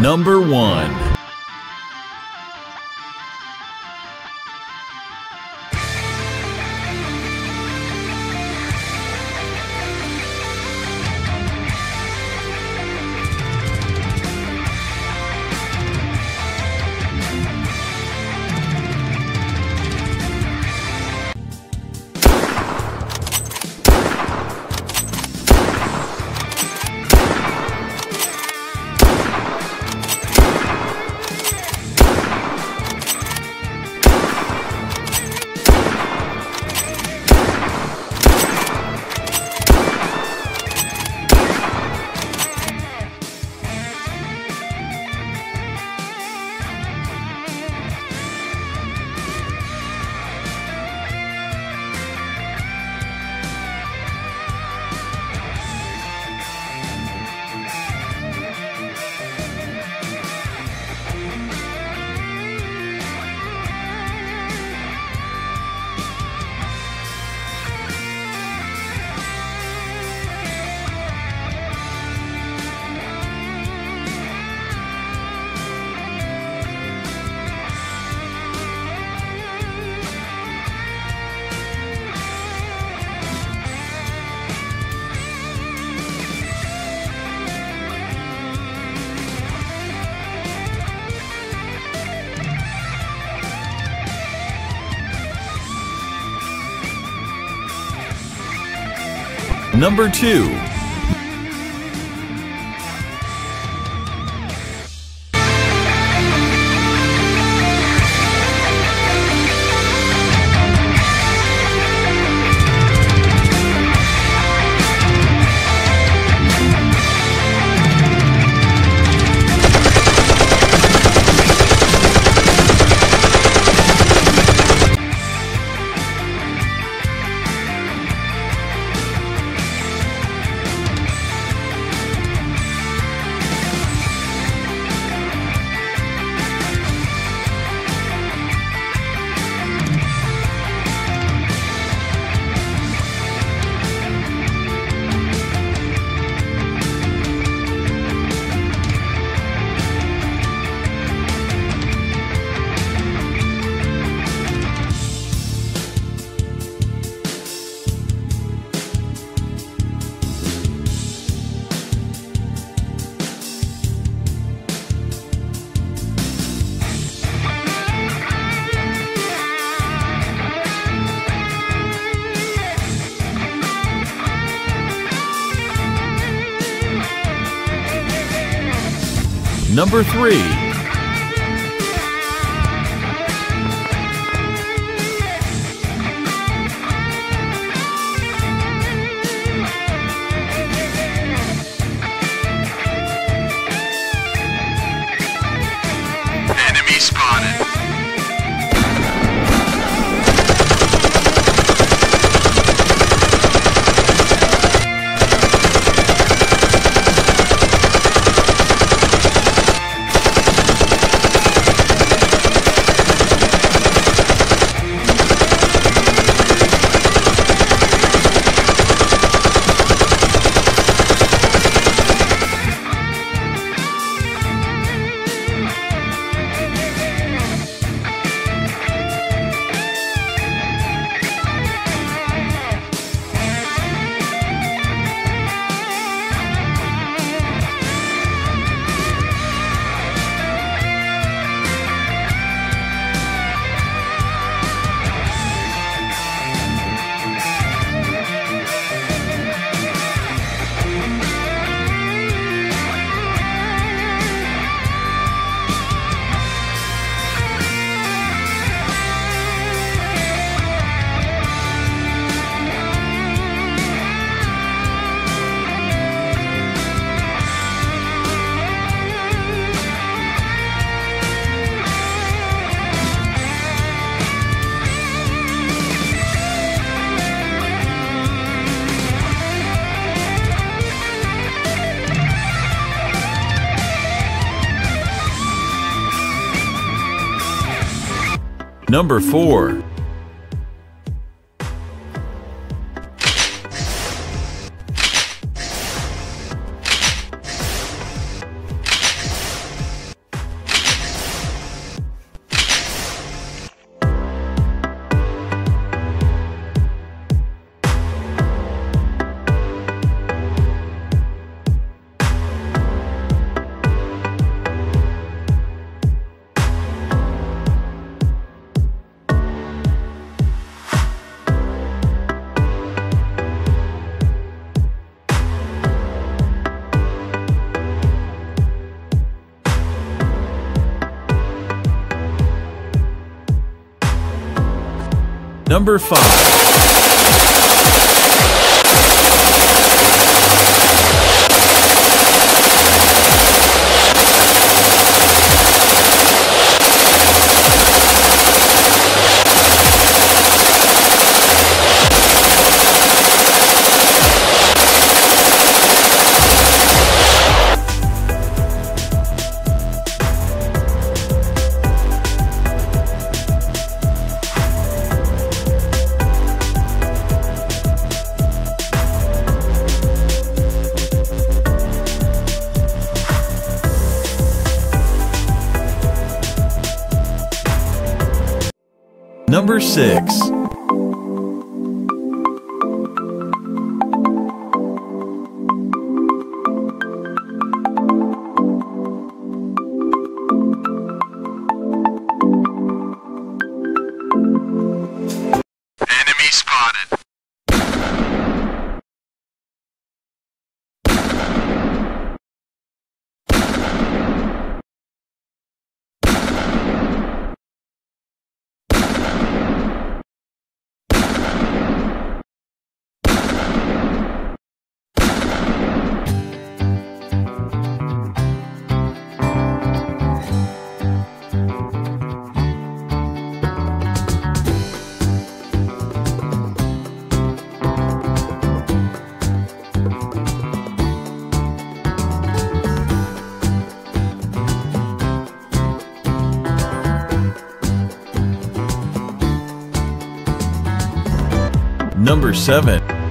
Number 1 Number 2 Number 3 Number 4 Number 5. Number 6. Number 7.